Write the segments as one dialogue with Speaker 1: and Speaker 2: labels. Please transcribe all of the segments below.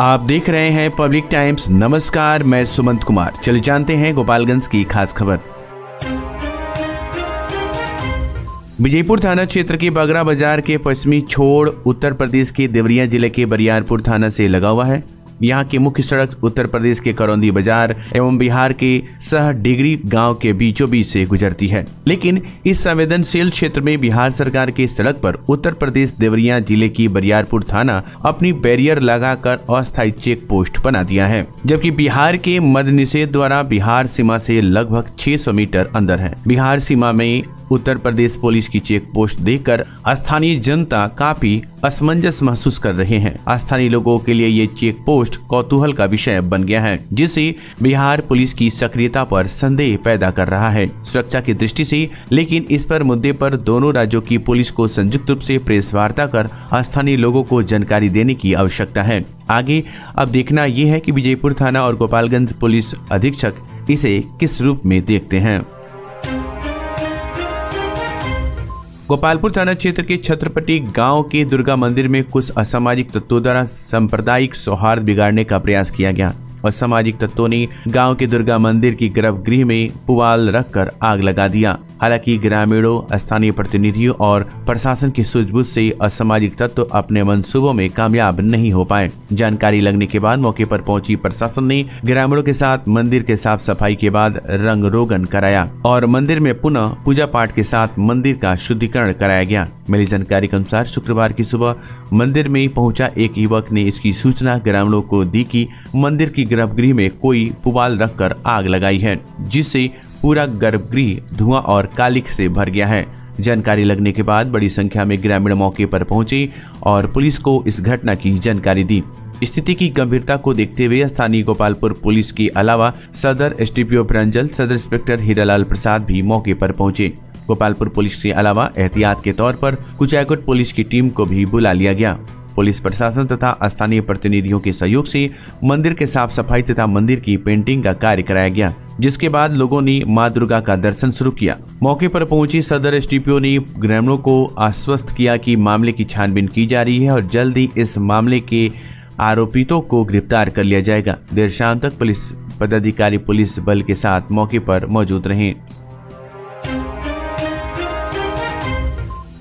Speaker 1: आप देख रहे हैं पब्लिक टाइम्स नमस्कार, मैं सुमंत कुमार। चलिए जानते हैं गोपालगंज की खास खबर। विजयपुर थाना क्षेत्र के बगरा बाज़ार के पश्चिमी छोड़ उत्तर प्रदेश के देवरिया ज़िले के बरियारपुर थाना से लगा हुआ है। यहाँ की मुख्य सड़क उत्तर प्रदेश के करौंदी बाज़ार एवं बिहार के सह डिग्री गाँव के बीचों बीच से गुजरती है। लेकिन इस संवेदनशील क्षेत्र में बिहार सरकार की सड़क पर उत्तर प्रदेश देवरिया ज़िले की बरियारपुर थाना अपनी बैरियर लगाकर अस्थायी चेक पोस्ट बना दिया है, जबकि बिहार के मद निषेध द्वारा बिहार सीमा से लगभग 600 मीटर अंदर है। बिहार सीमा में उत्तर प्रदेश पुलिस की चेक पोस्ट देखकर स्थानीय जनता काफ़ी असमंजस महसूस कर रहे हैं। स्थानीय लोगों के लिए ये चेक पोस्ट कौतूहल का विषय बन गया है जिससे बिहार पुलिस की सक्रियता पर संदेह पैदा कर रहा है। सुरक्षा की दृष्टि से, लेकिन इस पर मुद्दे पर दोनों राज्यों की पुलिस को संयुक्त रूप से प्रेस वार्ता कर स्थानीय लोगों को जानकारी देने की आवश्यकता है। आगे अब देखना यह है कि विजयपुर थाना और गोपालगंज पुलिस अधीक्षक इसे किस रूप में देखते हैं। गोपालपुर थाना क्षेत्र के छत्रपति गाँव के दुर्गा मंदिर में कुछ असामाजिक तत्वों द्वारा सांप्रदायिक सौहार्द बिगाड़ने का प्रयास किया गया। असामाजिक तत्वों ने गाँव के दुर्गा मंदिर की गर्भगृह में पुवाल रखकर आग लगा दिया। हालाँकि ग्रामीणों, स्थानीय प्रतिनिधियों और प्रशासन की सूझबूझ से असामाजिक तत्व अपने मंसूबों में कामयाब नहीं हो पाए। जानकारी लगने के बाद मौके पर पहुँची प्रशासन ने ग्रामीणों के साथ मंदिर के साफ़ सफ़ाई के बाद रंग रोगन कराया और मंदिर में पुनः पूजा पाठ के साथ मंदिर का शुद्धिकरण कराया गया। मिली जानकारी के अनुसार शुक्रवार की सुबह मंदिर में पहुँचा एक युवक ने इसकी सूचना ग्रामीणों को दी कि मंदिर की गर्भगृह में कोई पुवाल रखकर आग लगाई है, जिससे पूरा गर्भगृह धुआँ और कालिक से भर गया है। जानकारी लगने के बाद बड़ी संख्या में ग्रामीण मौके पर पहुँचे और पुलिस को इस घटना की जानकारी दी। स्थिति की गंभीरता को देखते हुए स्थानीय गोपालपुर पुलिस के अलावा सदर एसडीपीओ प्रंजल सदर इंस्पेक्टर हीरालाल प्रसाद भी मौके पर पहुँचे। गोपालपुर पुलिस के अलावा एहतियात के तौर पर कुचायकोट पुलिस की टीम को भी बुला लिया गया। पुलिस प्रशासन तथा स्थानीय प्रतिनिधियों के सहयोग से मंदिर के साफ़ सफ़ाई तथा मंदिर की पेंटिंग का कार्य कराया गया, जिसके बाद लोगों ने माँ दुर्गा का दर्शन शुरू किया। मौके पर पहुँची सदर एस ने ग्रामीणों को आश्वस्त किया कि मामले की छानबीन की जा रही है और जल्द ही इस मामले के आरोपितों को गिरफ़्तार कर लिया जाएगा। देर शाम तक पुलिस पदाधिकारी पुलिस बल के साथ मौके पर मौजूद रहे।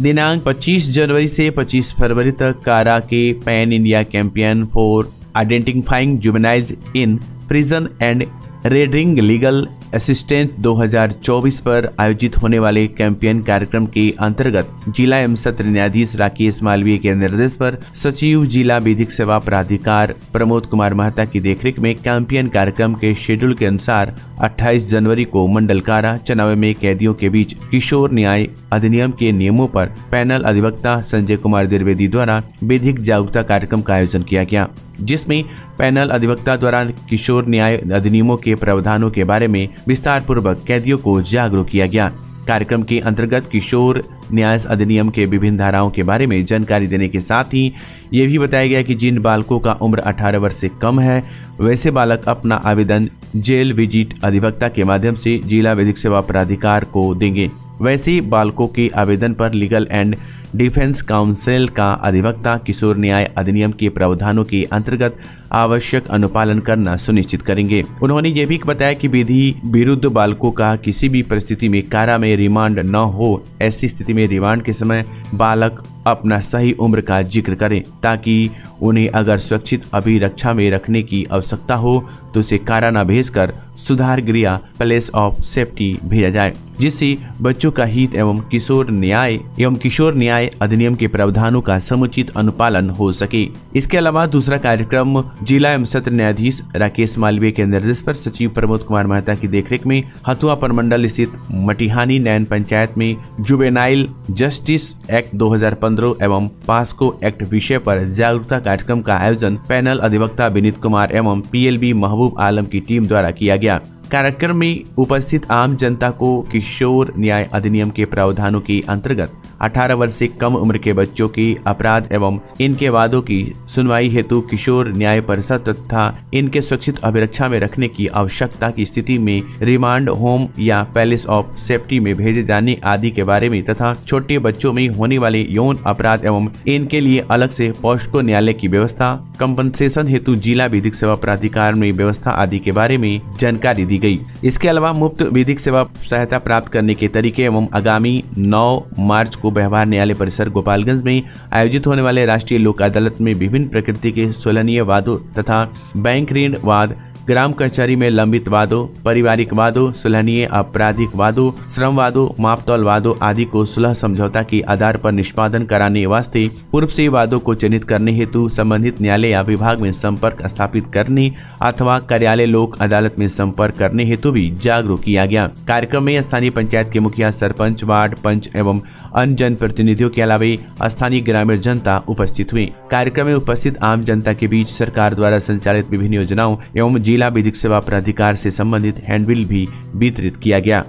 Speaker 1: दिनांक 25 जनवरी से 25 फरवरी तक कारा के pan India campaign for identifying juveniles in prison and rendering legal assistant 2024 पर आयोजित होने वाले कैंपियन कार्यक्रम के अंतर्गत जिला एवं सत्र न्यायाधीश राकेश मालवीय के निर्देश पर सचिव जिला विधिक सेवा प्राधिकार प्रमोद कुमार महता की देखरेख में कैंपियन कार्यक्रम के शेड्यूल के अनुसार 28 जनवरी को मंडल कारा चनावे में कैदियों के बीच किशोर न्याय अधिनियम के नियमों पर पैनल अधिवक्ता संजय कुमार द्विवेदी द्वारा विधिक जागरूकता कार्यक्रम का आयोजन किया गया, जिसमें पैनल अधिवक्ता द्वारा किशोर न्याय अधिनियमों के प्रावधानों के बारे में विस्तार पूर्वक कैदियों को जागरूक किया गया। कार्यक्रम के अंतर्गत किशोर न्याय अधिनियम के विभिन्न धाराओं के बारे में जानकारी देने के साथ ही ये भी बताया गया कि जिन बालकों का उम्र 18 वर्ष से कम है, वैसे बालक अपना आवेदन जेल विज़िट अधिवक्ता के माध्यम से जिला विधिक सेवा प्राधिकार को देंगे। वैसे बालकों के आवेदन पर लीगल एंड डिफेंस काउंसिल का अधिवक्ता किशोर न्याय अधिनियम के प्रावधानों के अंतर्गत आवश्यक अनुपालन करना सुनिश्चित करेंगे। उन्होंने ये भी बताया कि विधि विरुद्ध बालकों का किसी भी परिस्थिति में कारा में रिमांड न हो, ऐसी स्थिति में रिमांड के समय बालक अपना सही उम्र का ज़िक्र करें, ताकि उन्हें अगर सुरक्षित अभिरक्षा में रखने की आवश्यकता हो तो उसे कारा न भेजकर सुधार गृह प्लेस ऑफ़ सेफ्टी भेजा जाए। जिससे बच्चों का हित एवं किशोर न्याय एवं किशोर न्याय अधिनियम के प्रावधानों का समुचित अनुपालन हो सके। इसके अलावा दूसरा कार्यक्रम जिला एवं सत्र न्यायाधीश राकेश मालवीय के निर्देश पर सचिव प्रमोद कुमार मेहता की देखरेख में हथुआ प्रमंडल स्थित मटिहानी नैन पंचायत में जुबेनाइल जस्टिस एक्ट 2015 एवं पास्को एक्ट विषय पर जागरूकता कार्यक्रम का आयोजन पैनल अधिवक्ता विनीत कुमार एवं पीएलबी महबूब आलम की टीम द्वारा किया गया। कार्यक्रम में उपस्थित आम जनता को किशोर न्याय अधिनियम के प्रावधानों के अंतर्गत 18 वर्ष से कम उम्र के बच्चों के अपराध एवं इनके वादों की सुनवाई हेतु किशोर न्याय परिषद तथा इनके सुरक्षित अभिरक्षा में रखने की आवश्यकता की स्थिति में रिमांड होम या पैलेस ऑफ़ सेफ्टी में भेजे जाने आदि के बारे में तथा छोटे बच्चों में होने वाले यौन अपराध एवं इनके लिए अलग से पोस्टको न्यायालय की व्यवस्था कंपनसेशन हेतु जिला विधिक सेवा प्राधिकार में व्यवस्था आदि के बारे में जानकारी दी गई। इसके अलावा मुफ़्त विधिक सेवा सहायता प्राप्त करने के तरीके एवं आगामी 9 मार्च को व्यवहार न्यायालय परिसर गोपालगंज में आयोजित होने वाले राष्ट्रीय लोक अदालत में विभिन्न प्रकृति के सोलनीय वादों तथा बैंक ऋण वाद ग्राम कचहरी में लंबित वादों, पारिवारिक वादों, सुलहनीय, आपराधिक वादों, श्रम वादों, मापतौल वादों आदि को सुलह समझौता के आधार पर निष्पादन कराने वास्ते पूर्व से वादों को चिन्हित करने हेतु संबंधित न्यायालय या विभाग में संपर्क स्थापित करने अथवा कार्यालय लोक अदालत में संपर्क करने हेतु भी जागरूक किया गया। कार्यक्रम में स्थानीय पंचायत के मुखिया, सरपंच, वार्ड, पंच एवं अन्य जन प्रतिनिधियों के अलावा स्थानीय ग्रामीण जनता उपस्थित हुई। कार्यक्रम में उपस्थित आम जनता के बीच सरकार द्वारा संचालित विभिन्न योजनाओं एवं जिला विधिक सेवा प्राधिकार से संबंधित हैंडबिल भी वितरित किया गया।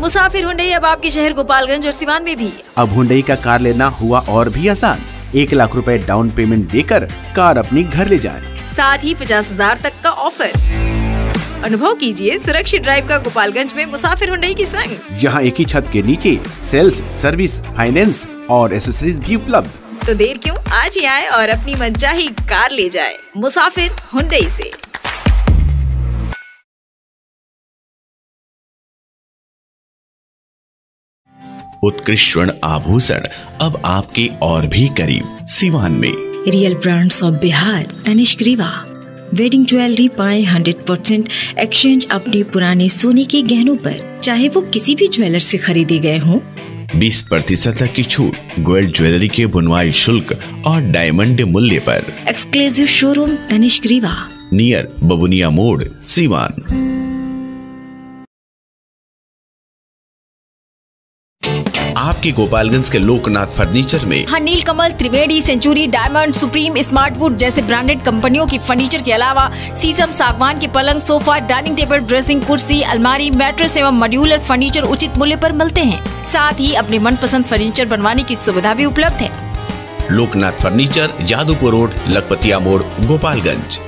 Speaker 2: मुसाफिर हुंडई अब आपके शहर गोपालगंज और सिवान में भी।
Speaker 3: अब हुंडई का कार लेना हुआ और भी आसान। एक लाख रुपए डाउन पेमेंट देकर कार अपनी घर ले जाएँ।
Speaker 2: साथ ही पचास हज़ार तक का ऑफ़र। अनुभव कीजिए सुरक्षित ड्राइव का गोपालगंज में मुसाफिर हुंडई की संग।
Speaker 3: जहाँ एक ही छत के नीचे सेल्स सर्विस फाइनेंस और एसेसरीज भी उपलब्ध।
Speaker 2: तो देर क्यों? आज ही आए और अपनी मनचाही कार ले जाए। मुसाफिर हुंडई से।
Speaker 4: उत्कृष्ट स्वर्ण आभूषण अब आपके और भी करीब सिवान में।
Speaker 5: Real brands of Bihar Tanishq Riva wedding jewellery पाए 100 परसेंट एक्सचेंज अपने पुराने सोने के गहनों पर चाहे वो किसी भी ज्वेलर से खरीदे गए हों।
Speaker 4: 20 प्रतिशत तक की छूट गोल्ड ज्वेलरी के बुनवाई शुल्क और डायमंड मूल्य पर।
Speaker 5: Exclusive showroom Tanishq Riva
Speaker 4: near Babuniya मोड़ सिवान आपके गोपालगंज के लोकनाथ फर्नीचर में।
Speaker 2: हाँ Neel Kamal Triveni century diamond supreme smart wood जैसे ब्रांडेड कंपनियों की फर्नीचर के अलावा सीसम सागवान के पलंग सोफा डाइनिंग टेबल ड्रेसिंग कुर्सी अलमारी मैट्रेस एवं मॉड्यूलर फर्नीचर उचित मूल्य आरोप मिलते हैं। साथ ही अपने मनपसंद फर्नीचर बनवाने की सुविधा भी उपलब्ध है।
Speaker 4: लोकनाथ फर्नीचर जादूपुर रोड लखपतिया मोड़ गोपालगंज।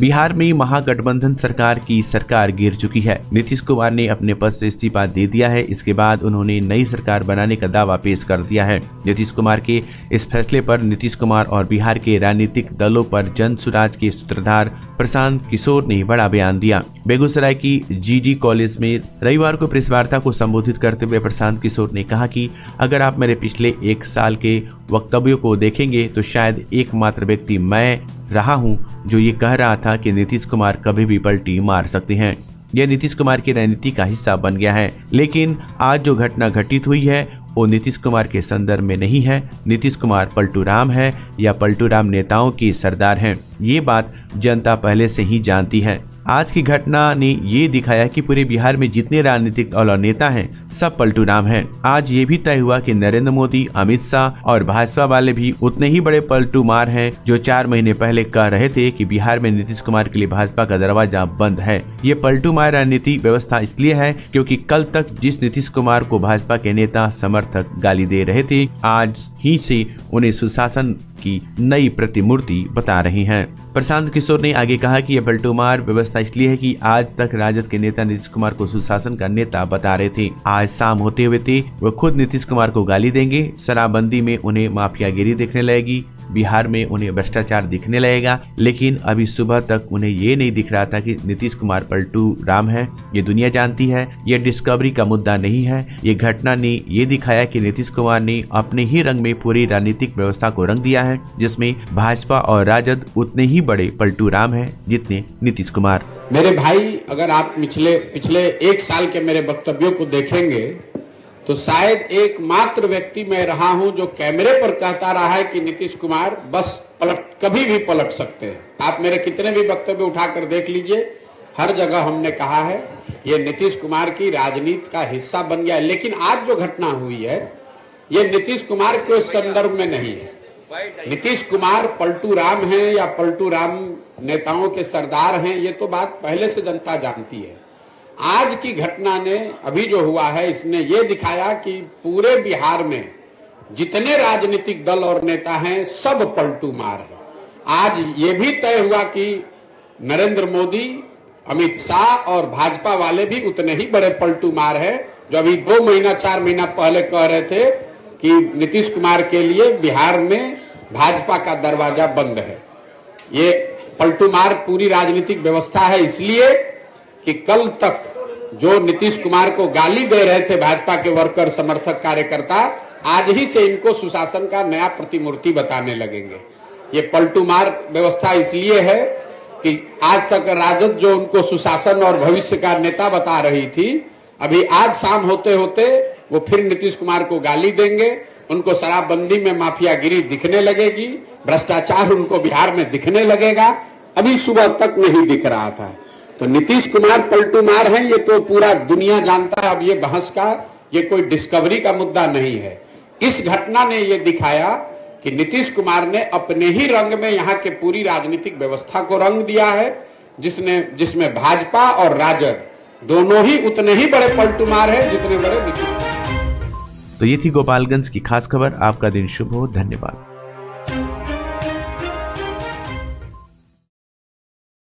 Speaker 1: बिहार में महागठबंधन सरकार की सरकार गिर चुकी है। नीतीश कुमार ने अपने पद से इस्तीफा दे दिया है। इसके बाद उन्होंने नई सरकार बनाने का दावा पेश कर दिया है। नीतीश कुमार के इस फैसले पर नीतीश कुमार और बिहार के राजनीतिक दलों पर जन सुराज के सूत्रधार प्रशांत किशोर ने बड़ा बयान दिया। बेगूसराय की जीडी कॉलेज में रविवार को प्रेस वार्ता को संबोधित करते हुए प्रशांत किशोर ने कहा कि, अगर आप मेरे पिछले एक साल के वक्तव्यों को देखेंगे तो शायद एकमात्र व्यक्ति मैं रहा हूँ, जो ये कह रहा था कि नीतीश कुमार कभी भी पलटी मार सकते हैं। यह नीतीश कुमार की रणनीति का हिस्सा बन गया है, लेकिन आज जो घटना घटित हुई है, वो नीतीश कुमार के संदर्भ में नहीं है। नीतीश कुमार पलटू राम है या पलटू राम नेताओं की सरदार हैं, ये बात जनता पहले से ही जानती है। आज की घटना ने ये दिखाया कि पूरे बिहार में जितने राजनीतिक दल और नेता हैं, सब पलटू नाम है। आज ये भी तय हुआ कि नरेंद्र मोदी, अमित शाह और भाजपा वाले भी उतने ही बड़े पलटू मार हैं, जो चार महीने पहले कह रहे थे कि बिहार में नीतीश कुमार के लिए भाजपा का दरवाज़ा बंद है। ये पलटू मार राजनीति व्यवस्था इसलिए है क्योंकि कल तक जिस नीतीश कुमार को भाजपा के नेता समर्थक गाली दे रहे थे, आज ही से उन्हें सुशासन की नई प्रतिमूर्ति बता रही हैं। प्रशांत किशोर ने आगे कहा कि यह पलटूमार व्यवस्था इसलिए है कि आज तक राजद के नेता नीतीश कुमार को सुशासन का नेता बता रहे थे। आज शाम होते हुए थे वो खुद नीतीश कुमार को गाली देंगे, शराबबंदी में उन्हें माफियागिरी देखने लगेगी। बिहार में उन्हें भ्रष्टाचार दिखने लगेगा, लेकिन अभी सुबह तक उन्हें ये नहीं दिख रहा था कि नीतीश कुमार पलटू राम है। ये दुनिया जानती है, ये डिस्कवरी का मुद्दा नहीं है। ये घटना ने ये दिखाया कि नीतीश कुमार ने अपने ही रंग में पूरी राजनीतिक व्यवस्था को रंग दिया है, जिसमें भाजपा और राजद उतने ही बड़े पलटू राम है जितने नीतीश कुमार।
Speaker 6: मेरे भाई, अगर आप पिछले पिछले एक साल के मेरे वक्तव्यों को देखेंगे तो शायद एकमात्र व्यक्ति मैं रहा हूँ जो कैमरे पर कहता रहा है कि नीतीश कुमार बस पलट, कभी भी पलट सकते हैं। आप मेरे कितने भी वक्तव्य उठाकर देख लीजिए, हर जगह हमने कहा है, ये नीतीश कुमार की राजनीति का हिस्सा बन गया है। लेकिन आज जो घटना हुई है, ये नीतीश कुमार के संदर्भ में नहीं है। नीतीश कुमार पलटू राम है या पलटू राम नेताओं के सरदार हैं, ये तो बात पहले से जनता जानती है। आज की घटना ने, अभी जो हुआ है, इसने ये दिखाया कि पूरे बिहार में जितने राजनीतिक दल और नेता हैं, सब पलटू मार है। आज ये भी तय हुआ कि नरेंद्र मोदी, अमित शाह और भाजपा वाले भी उतने ही बड़े पलटू मार है, जो अभी दो महीना, चार महीना पहले कह रहे थे कि नीतीश कुमार के लिए बिहार में भाजपा का दरवाज़ा बंद है। ये पलटू मार पूरी राजनीतिक व्यवस्था है, इसलिए कि कल तक जो नीतीश कुमार को गाली दे रहे थे भाजपा के वर्कर समर्थक, कार्यकर्ता, आज ही से इनको सुशासन का नया प्रतिमूर्ति बताने लगेंगे। ये पलटू मार व्यवस्था इसलिए है कि आज तक राजद जो उनको सुशासन और भविष्य का नेता बता रही थी, अभी आज शाम होते होते वो फिर नीतीश कुमार को गाली देंगे, उनको शराबबंदी में माफियागिरी दिखने लगेगी, भ्रष्टाचार उनको बिहार में दिखने लगेगा, अभी सुबह तक नहीं दिख रहा था। तो नीतीश कुमार पलटू मार हैं, ये तो पूरा दुनिया जानता है, अब ये बहस का, ये कोई डिस्कवरी का मुद्दा नहीं है। इस घटना ने ये दिखाया कि नीतीश कुमार ने अपने ही रंग में यहाँ के पूरी राजनीतिक व्यवस्था को रंग दिया है, जिसने, जिसमें भाजपा और राजद दोनों ही उतने ही बड़े पलटुमार हैं, जितने बड़े नीतीश
Speaker 1: तो ये थी गोपालगंज की खास खबर, आपका दिन शुभ हो, धन्यवाद।